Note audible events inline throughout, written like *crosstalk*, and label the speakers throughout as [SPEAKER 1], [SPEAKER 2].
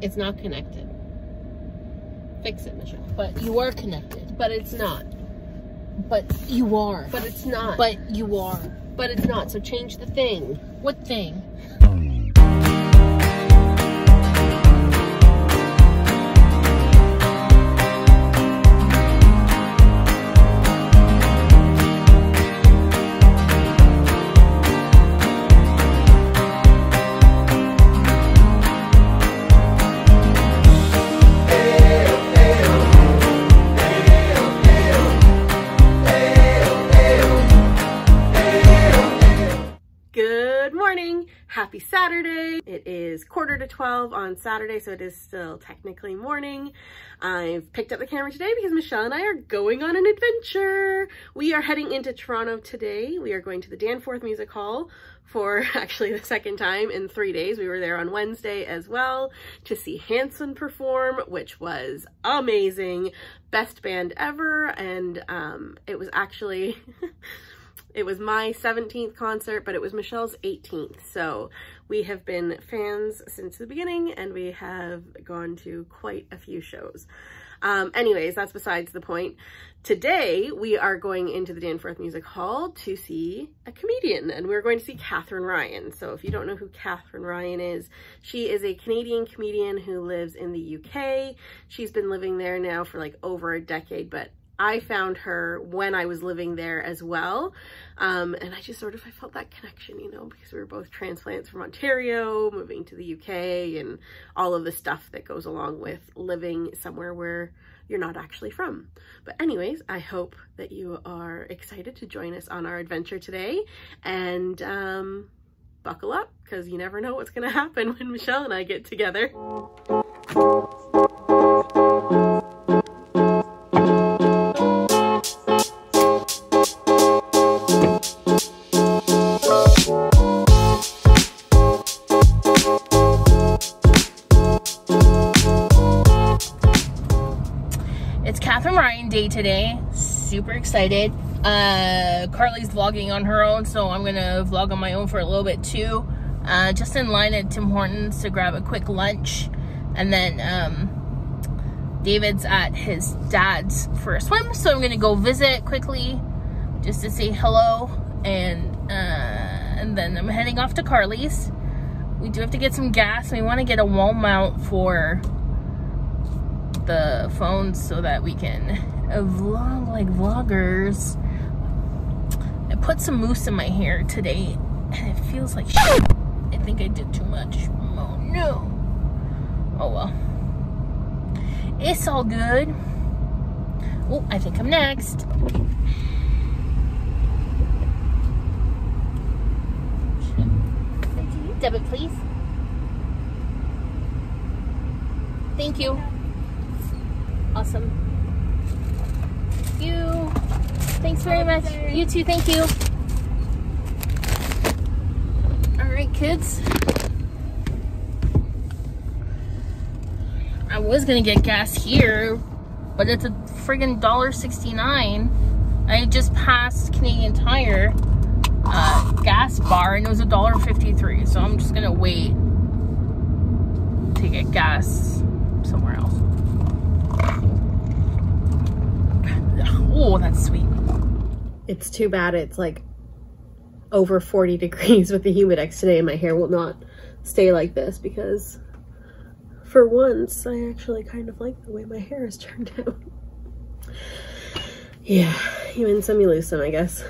[SPEAKER 1] It's not connected. Fix it, Michelle.
[SPEAKER 2] But you are connected.
[SPEAKER 1] But it's not.
[SPEAKER 2] But you are.
[SPEAKER 1] But it's not.
[SPEAKER 2] But you are.
[SPEAKER 1] But it's not. So change the thing.
[SPEAKER 2] What thing?
[SPEAKER 1] Um, Happy Saturday. It is quarter to 12 on Saturday, so it is still technically morning. I've picked up the camera today because Michelle and I are going on an adventure. We are heading into Toronto today. We are going to the Danforth Music Hall for *laughs* actually the second time in three days. We were there on Wednesday as well to see Hanson perform, which was amazing. Best band ever. And um, it was actually *laughs* It was my 17th concert, but it was Michelle's 18th. So we have been fans since the beginning and we have gone to quite a few shows. Um, anyways, that's besides the point. Today, we are going into the Danforth Music Hall to see a comedian, and we're going to see Katherine Ryan. So if you don't know who Katherine Ryan is, she is a Canadian comedian who lives in the UK. She's been living there now for like over a decade, but I found her when I was living there as well. Um, and I just sort of, I felt that connection, you know, because we were both transplants from Ontario, moving to the UK and all of the stuff that goes along with living somewhere where you're not actually from. But anyways, I hope that you are excited to join us on our adventure today and um, buckle up because you never know what's going *laughs* to happen when Michelle and I get together.
[SPEAKER 2] It's Katherine Ryan day today. Super excited. Uh, Carleigh's vlogging on her own, so I'm gonna vlog on my own for a little bit too. Uh, just in line at Tim Hortons to grab a quick lunch. And then um, David's at his dad's for a swim, so I'm gonna go visit quickly just to say hello. And, uh, and then I'm heading off to Carleigh's. We do have to get some gas. We wanna get a wall mount for the phones so that we can vlog like vloggers. I put some mousse in my hair today and it feels like shit. I think I did too much. Oh no. Oh well. It's all good. Oh, I think I'm next. Debit, please. Thank you. Awesome. You. Thanks very much. You too. Thank you. All right, kids. I was gonna get gas here, but it's a friggin' dollar sixty-nine. I just passed Canadian Tire uh, gas bar, and it was a dollar fifty-three. So I'm just gonna wait to get gas somewhere else. Oh, that's sweet.
[SPEAKER 1] It's too bad it's like over 40 *laughs* degrees with the Humidex today and my hair will not stay like this because for once I actually kind of like the way my hair is turned out. yeah, you win some, you lose some, I guess.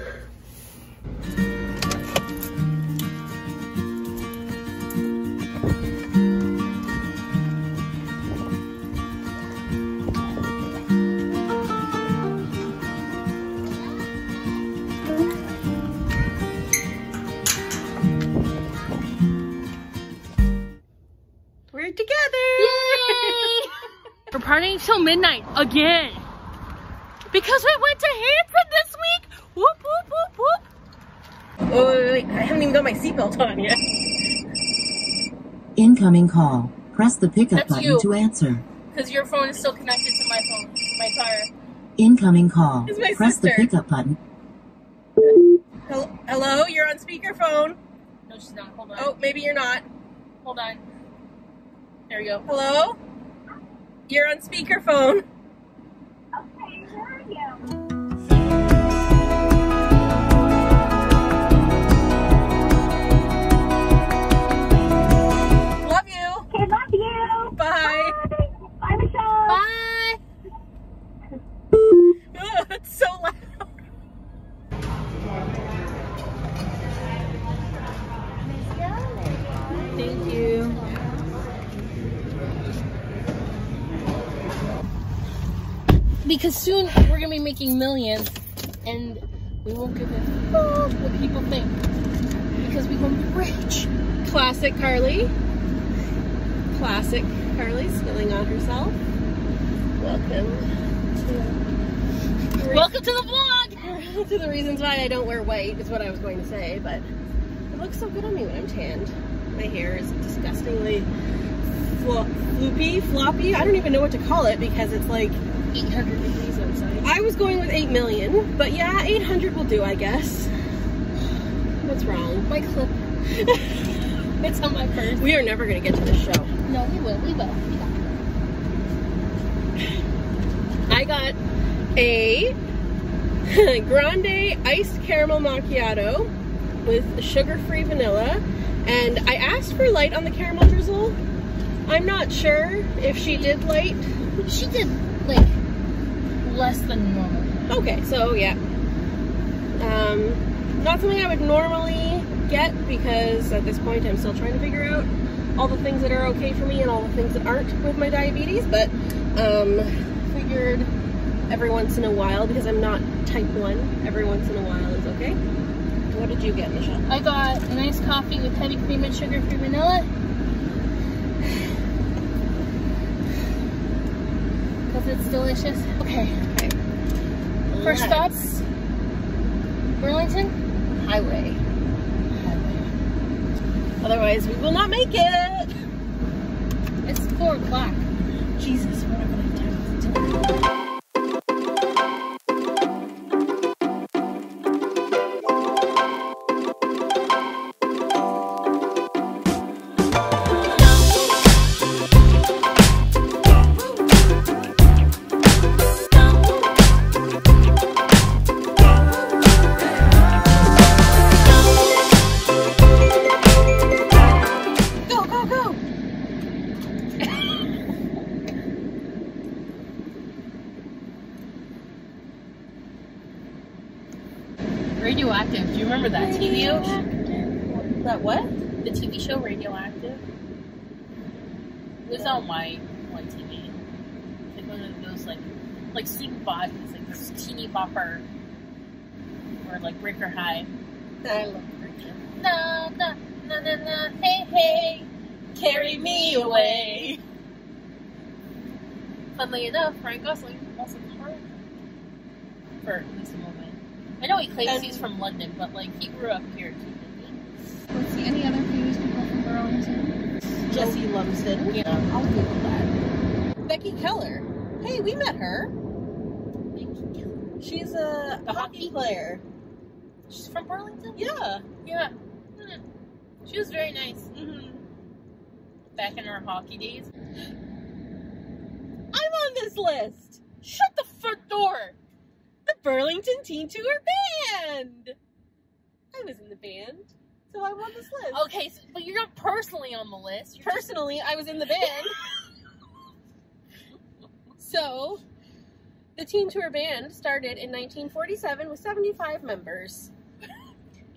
[SPEAKER 2] midnight again. Because we went to Hanson this week. Whoop, whoop, whoop, whoop.
[SPEAKER 1] Oh, wait, wait, wait. I haven't even got my seatbelt on yet.
[SPEAKER 3] Incoming call. Press the pickup
[SPEAKER 2] That's
[SPEAKER 3] button
[SPEAKER 2] you.
[SPEAKER 3] to answer.
[SPEAKER 2] Because your phone is still connected to my phone, my car.
[SPEAKER 3] Incoming call. Press
[SPEAKER 1] sister.
[SPEAKER 3] the pickup button.
[SPEAKER 1] Hello, you're on speakerphone.
[SPEAKER 2] No, she's not. Hold on. Oh, maybe you're not. Hold on. There you go.
[SPEAKER 1] Hello? You're on speakerphone.
[SPEAKER 2] Making millions, and we won't give a fuck what people think. Because we gonna be rich.
[SPEAKER 1] Classic Carleigh. Classic Carleigh spilling on herself. Welcome to
[SPEAKER 2] Welcome to the vlog. *laughs*
[SPEAKER 1] to the reasons why I don't wear white is what I was going to say, but it looks so good on me when I'm tanned. My hair is disgustingly flo- floopy, floppy. I don't even know what to call it because it's like
[SPEAKER 2] 800 degrees.
[SPEAKER 1] I was going with 8 million, but yeah, 800 will do, I guess. What's wrong?
[SPEAKER 2] My clip. *laughs* it's on my purse.
[SPEAKER 1] We are never going to get to this show.
[SPEAKER 2] No, we will. We will.
[SPEAKER 1] I got a *laughs* grande iced caramel macchiato with sugar-free vanilla, and I asked for light on the caramel drizzle. I'm not sure if she did light.
[SPEAKER 2] She did like less than normal.
[SPEAKER 1] Okay, so yeah. Um, not something I would normally get because at this point I'm still trying to figure out all the things that are okay for me and all the things that aren't with my diabetes, but um, figured every once in a while, because I'm not type 1, every once in a while is okay. What did you get, Michelle?
[SPEAKER 2] I got a nice coffee with heavy cream and sugar-free vanilla. Because it's delicious. Okay. First stop, Burlington Highway.
[SPEAKER 1] Otherwise, we will not make it.
[SPEAKER 2] It's four o'clock.
[SPEAKER 1] Jesus, we're not gonna have
[SPEAKER 2] It was on white, white TV. Like one of those like, like Stephen Bott is like this teeny bopper, or like Breaker High.
[SPEAKER 1] I love Breaker.
[SPEAKER 2] Na na na na na. Hey hey, carry me away. Funnily enough, Ryan Gosling also part for at least a moment. I know he claims
[SPEAKER 1] And-
[SPEAKER 2] he's from London, but like he grew up here too. didn't
[SPEAKER 4] Let's see, any other famous people from Burlington?
[SPEAKER 1] Jesse Lumsden.
[SPEAKER 2] Yeah.
[SPEAKER 4] I'll Google that.
[SPEAKER 1] Becky Kellar. Hey, we met her. Becky Kellar. She's a hockey? player.
[SPEAKER 2] She's from Burlington.
[SPEAKER 1] Yeah.
[SPEAKER 2] Yeah. Hmm. She was very nice
[SPEAKER 1] Mm-hmm.
[SPEAKER 2] back in her hockey days.
[SPEAKER 1] I'm on this list.
[SPEAKER 2] Shut the front door.
[SPEAKER 1] The Burlington Teen Tour Band. I was in the band, so I'm on this list.
[SPEAKER 2] Okay, so, but you're not personally on the list. You're just-
[SPEAKER 1] Personally, I was in the band. *laughs* so, the Teen Tour Band started in 1947 with 75 members.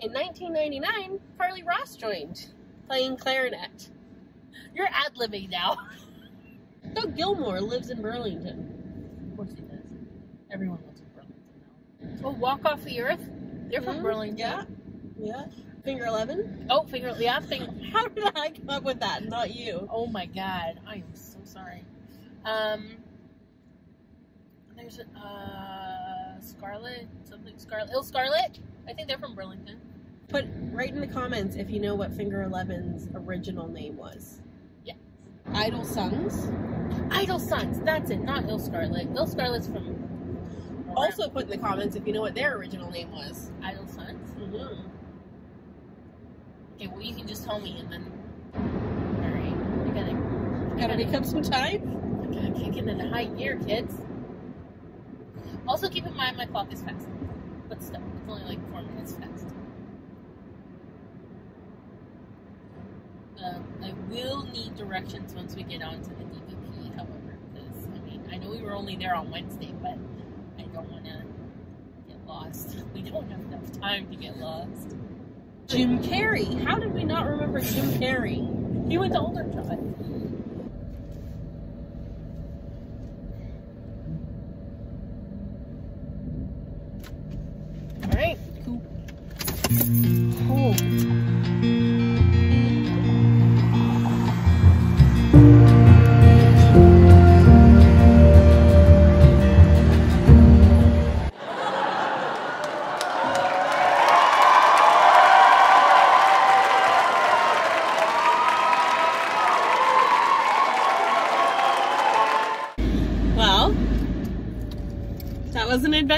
[SPEAKER 1] In 1999, Carleigh Ross joined, playing clarinet.
[SPEAKER 2] you're ad libbing now. *laughs*
[SPEAKER 1] Doug Gilmour lives in Burlington.
[SPEAKER 2] Of course he does. Everyone lives in Burlington now. Oh, Walk Off the Earth. They're from
[SPEAKER 1] Mhm,
[SPEAKER 2] Burlington.
[SPEAKER 1] Yeah. Yeah. Finger 11.
[SPEAKER 2] Oh, figure yeah, thing. *laughs*
[SPEAKER 1] How did I come up with that? Not you.
[SPEAKER 2] Oh my god, I am so sorry. Um, there's uh Scarlet something Scarlet Ill Scarlett. I think they're from Burlington.
[SPEAKER 1] Put right in the comments if you know what Finger 11's original name was.
[SPEAKER 2] Yeah.
[SPEAKER 1] Idle Sons.
[SPEAKER 2] Idle Sons. That's it. Not Ill Scarlett. Ill Scarlett's from
[SPEAKER 1] Also put in the comments if you know what their original name was.
[SPEAKER 2] Idle Sons.
[SPEAKER 1] Mm-hmm.
[SPEAKER 2] Okay, well you can just tell me and then. All right, I gotta
[SPEAKER 1] Gotta make up some time.
[SPEAKER 2] Gotta kick into high gear, kids. Also, keep in mind my clock is fast. But still, it's only like four minutes fast. Um, I will need directions once we get onto the DVP, however, because I mean, I know we were only there on Wednesday, but I don't want to get lost. *laughs* We don't have enough time to get lost.
[SPEAKER 1] Jim Carrey. How did we not remember Jim Carrey?
[SPEAKER 2] He went to Older.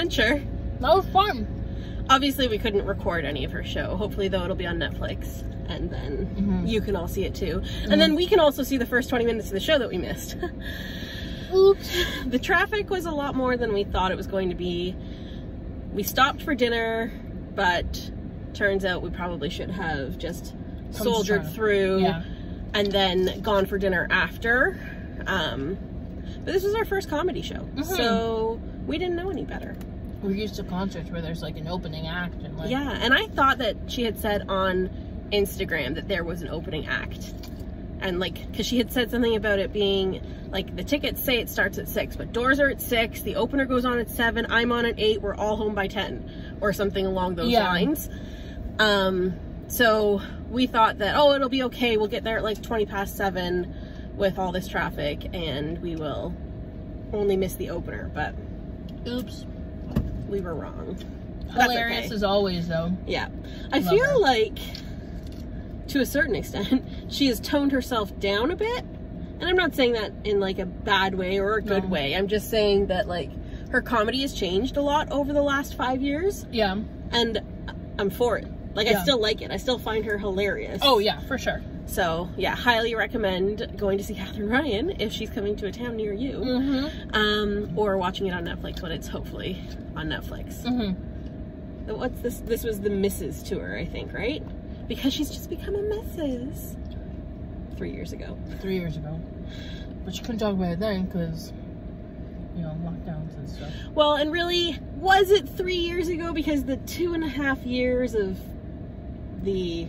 [SPEAKER 1] Adventure.
[SPEAKER 2] That was fun.
[SPEAKER 1] Obviously, we couldn't record any of her show. Hopefully, though, it'll be on Netflix, and then
[SPEAKER 2] Mhm.
[SPEAKER 1] you can all see it too. And then we can also see the first 20 minutes of the show that we missed. *laughs*
[SPEAKER 2] Oops.
[SPEAKER 1] the traffic was a lot more than we thought it was going to be. We stopped for dinner, but turns out we probably should have just
[SPEAKER 2] Come
[SPEAKER 1] soldiered through
[SPEAKER 2] Yeah.
[SPEAKER 1] and then gone for dinner after. Um, but this was our first comedy show,
[SPEAKER 2] Mhm.
[SPEAKER 1] so we didn't know any better.
[SPEAKER 2] We're used to concerts where there's like an opening act and like
[SPEAKER 1] Yeah, and I thought that she had said on Instagram that there was an opening act. And like, because she had said something about it being like the tickets say it starts at six, but doors are at six, the opener goes on at seven, I'm on at eight, we're all home by 10, or something along those
[SPEAKER 2] Yeah.
[SPEAKER 1] lines. Um, so we thought that, oh, it'll be okay, we'll get there at like 20 past seven with all this traffic, and we will only miss the opener, but
[SPEAKER 2] oops.
[SPEAKER 1] we were wrong.
[SPEAKER 2] Hilarious
[SPEAKER 1] okay.
[SPEAKER 2] as always though.
[SPEAKER 1] Yeah. I
[SPEAKER 2] Love
[SPEAKER 1] feel
[SPEAKER 2] her.
[SPEAKER 1] like, to a certain extent, *laughs* she has toned herself down a bit. And I'm not saying that in like a bad way or a good
[SPEAKER 2] No.
[SPEAKER 1] way. I'm just saying that like her comedy has changed a lot over the last five years.
[SPEAKER 2] Yeah.
[SPEAKER 1] And I'm for it. Like,
[SPEAKER 2] Yeah.
[SPEAKER 1] I still like it. I still find her hilarious.
[SPEAKER 2] Oh yeah, for sure.
[SPEAKER 1] So, yeah, highly recommend going to see *laughs* Katherine Ryan if she's coming to a town near you.
[SPEAKER 2] Mm-hmm.
[SPEAKER 1] Um, or watching it on Netflix when it's hopefully on Netflix.
[SPEAKER 2] Mm-hmm.
[SPEAKER 1] What's this? This was the Mrs. tour, I think, right? Because she's just become a Mrs. Three years ago.
[SPEAKER 2] Three years ago. But you couldn't talk about it then because, you know, lockdowns and stuff.
[SPEAKER 1] Well, and really, was it three years ago? Because the two and a half years of the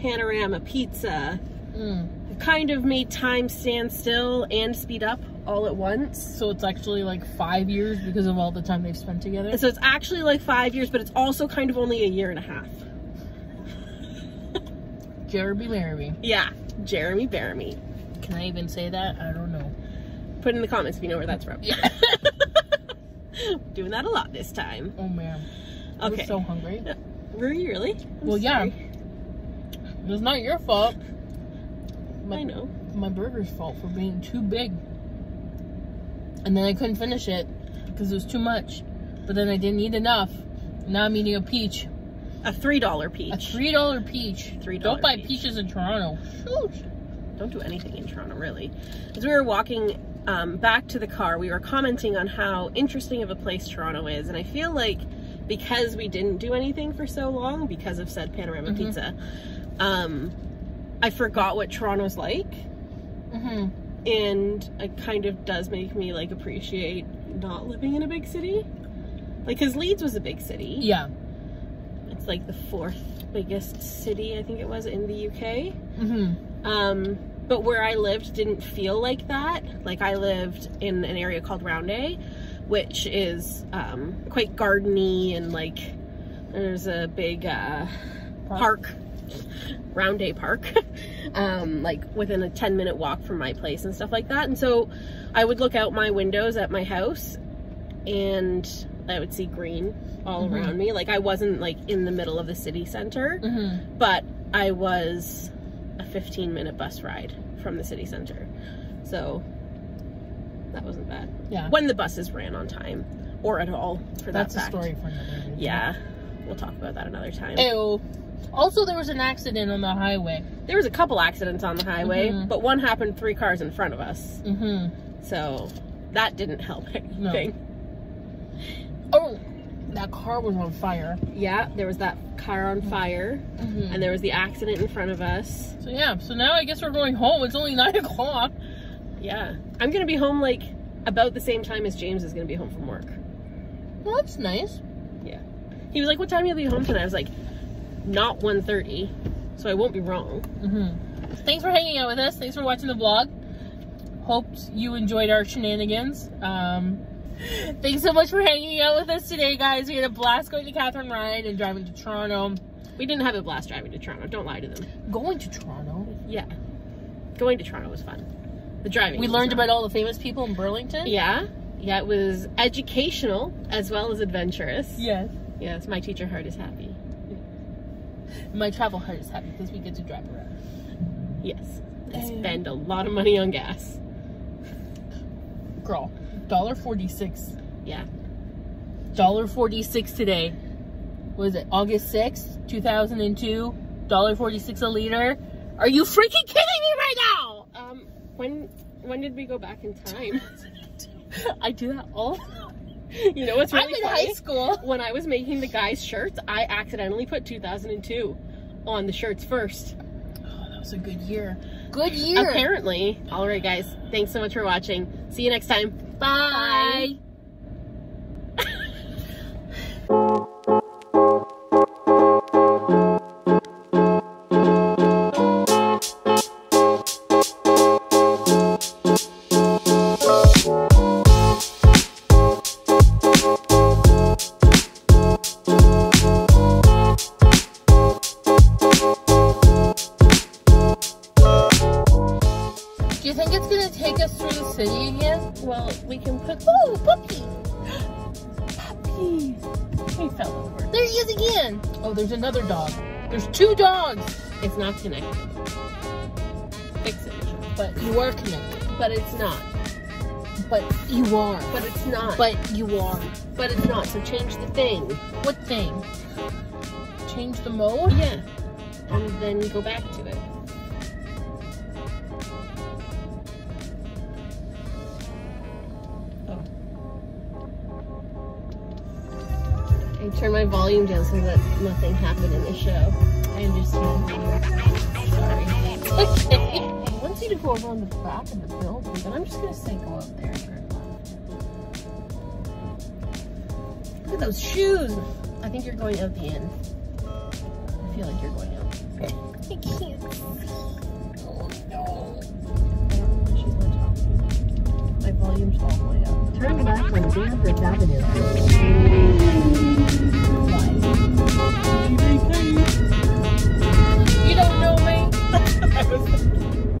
[SPEAKER 1] Panorama Pizza
[SPEAKER 2] Mm.
[SPEAKER 1] kind of made time stand still and speed up all at once.
[SPEAKER 2] So it's actually like five years because of all the time they've spent together.
[SPEAKER 1] So it's actually like five years, but it's also kind of only a year and a half.
[SPEAKER 2] Jeremy Larry.
[SPEAKER 1] Yeah, Jeremy Bearimy.
[SPEAKER 2] Can I even say that? I don't know.
[SPEAKER 1] Put in the comments if you know where that's from.
[SPEAKER 2] Yeah. *laughs*
[SPEAKER 1] Doing that a lot this time.
[SPEAKER 2] Oh man.
[SPEAKER 1] Okay.
[SPEAKER 2] so hungry.
[SPEAKER 1] Were you really? I'm
[SPEAKER 2] Well, yeah.
[SPEAKER 1] sorry.
[SPEAKER 2] It was not your fault. My,
[SPEAKER 1] I know.
[SPEAKER 2] My burger's fault for being too big. And then I couldn't finish it because it was too much. But then I didn't eat enough. Now I'm eating a peach.
[SPEAKER 1] A three dollar peach.
[SPEAKER 2] A three dollar peach.
[SPEAKER 1] $3
[SPEAKER 2] Don't buy
[SPEAKER 1] peach.
[SPEAKER 2] peaches in Toronto. Shoot.
[SPEAKER 1] Don't do anything in Toronto, really. As we were walking um, back to the car, we were commenting on how interesting of a place Toronto is, and I feel like because we didn't do anything for so long because of said Panorama
[SPEAKER 2] Mhm.
[SPEAKER 1] Pizza, um, I forgot what Toronto's like,
[SPEAKER 2] Mm-hmm.
[SPEAKER 1] and it kind of does make me like appreciate not living in a big city. Like, cause Leeds was a big city.
[SPEAKER 2] Yeah.
[SPEAKER 1] It's like the fourth biggest city, I think it was, in the UK.
[SPEAKER 2] Mm-hmm.
[SPEAKER 1] Um, but where I lived didn't feel like that. Like I lived in an area called Roundhay, which is um, quite gardeny and like there's a big uh, park, Roundhay Park, *laughs* um, like within a 10 minute walk from my place and stuff like that. And so I would look out my windows at my house and I would see green all
[SPEAKER 2] Mhm.
[SPEAKER 1] around me. Like I wasn't like in the middle of the city center
[SPEAKER 2] Mm-hmm.
[SPEAKER 1] but I was a 15 minute bus ride from the city center. So that wasn't bad.
[SPEAKER 2] Yeah.
[SPEAKER 1] When the buses ran on time or at all for
[SPEAKER 2] That's
[SPEAKER 1] that
[SPEAKER 2] a story for another day.
[SPEAKER 1] Yeah. We'll talk about that another time.
[SPEAKER 2] Ew. Also, there was an accident on the highway.
[SPEAKER 1] There was a couple accidents on the highway,
[SPEAKER 2] Mhm.
[SPEAKER 1] but one happened three cars in front of us.
[SPEAKER 2] Mm-hmm.
[SPEAKER 1] So that didn't help *laughs* anything.
[SPEAKER 2] Oh, that car was on fire.
[SPEAKER 1] Yeah, there was that car on fire,
[SPEAKER 2] Mm-hmm.
[SPEAKER 1] and there was the accident in front of us.
[SPEAKER 2] So yeah, so now I guess we're going home. It's only *laughs* nine o'clock.
[SPEAKER 1] Yeah. I'm gonna be home like about the same time as James is gonna be home from work.
[SPEAKER 2] Well, that's nice.
[SPEAKER 1] Yeah, he was like, What time you'll be home tonight? I was like, Not 1.30, so I won't be wrong.
[SPEAKER 2] Mm-hmm. Thanks for hanging out with us. Thanks for watching the vlog. Hope you enjoyed our shenanigans. Um, thanks so much for hanging out with us today, guys. We had a blast going to Katherine Ryan and driving to Toronto.
[SPEAKER 1] We didn't have a blast driving to Toronto, don't lie to them.
[SPEAKER 2] Going to Toronto.
[SPEAKER 1] Yeah. Going to Toronto was fun. The driving.
[SPEAKER 2] We learned about all the famous people in Burlington.
[SPEAKER 1] Yeah. Yeah, it was educational as well as adventurous.
[SPEAKER 2] Yes.
[SPEAKER 1] Yes, my teacher heart is happy.
[SPEAKER 2] My travel heart is happy because we get to drive around.
[SPEAKER 1] Yes. I spend a lot of money on gas.
[SPEAKER 2] Girl, dollar forty six.
[SPEAKER 1] Yeah.
[SPEAKER 2] Dollar forty six today. Was it August sixth, two thousand and two? Dollar forty six a liter. Are you freaking kidding me right now?
[SPEAKER 1] Um, when when did we go back in time? *laughs*
[SPEAKER 2] I do that all. *laughs*
[SPEAKER 1] you know what's really
[SPEAKER 2] I'm in
[SPEAKER 1] funny?
[SPEAKER 2] high school.
[SPEAKER 1] When I was making the guys' shirts, I accidentally put 2002 on the shirts first.
[SPEAKER 2] Oh, that was a good year. Good year.
[SPEAKER 1] Apparently. All right, guys. Thanks so much for watching. See you next time.
[SPEAKER 2] Bye. Do
[SPEAKER 1] He fell over.
[SPEAKER 2] There he is again! Oh, there's another dog. There's two dogs!
[SPEAKER 1] It's not connected. Fix it.
[SPEAKER 2] But you are connected.
[SPEAKER 1] But it's not.
[SPEAKER 2] But you are.
[SPEAKER 1] But it's not.
[SPEAKER 2] But you are.
[SPEAKER 1] but it's not. So change the thing.
[SPEAKER 2] What thing? Change the mode?
[SPEAKER 1] Yeah. And then go back to I turned my volume down so that nothing happened in the show.
[SPEAKER 2] I understand.
[SPEAKER 1] Sorry.
[SPEAKER 2] Okay. *laughs* I want you to go around the back of the building, but I'm just gonna say go out there.
[SPEAKER 1] Look at those shoes. I think you're going out the end. I feel like you're going out.
[SPEAKER 2] I can't. Oh no.
[SPEAKER 1] She's not talking. My volume's all the way up.
[SPEAKER 3] Turn left on Danforth Avenue. I was like,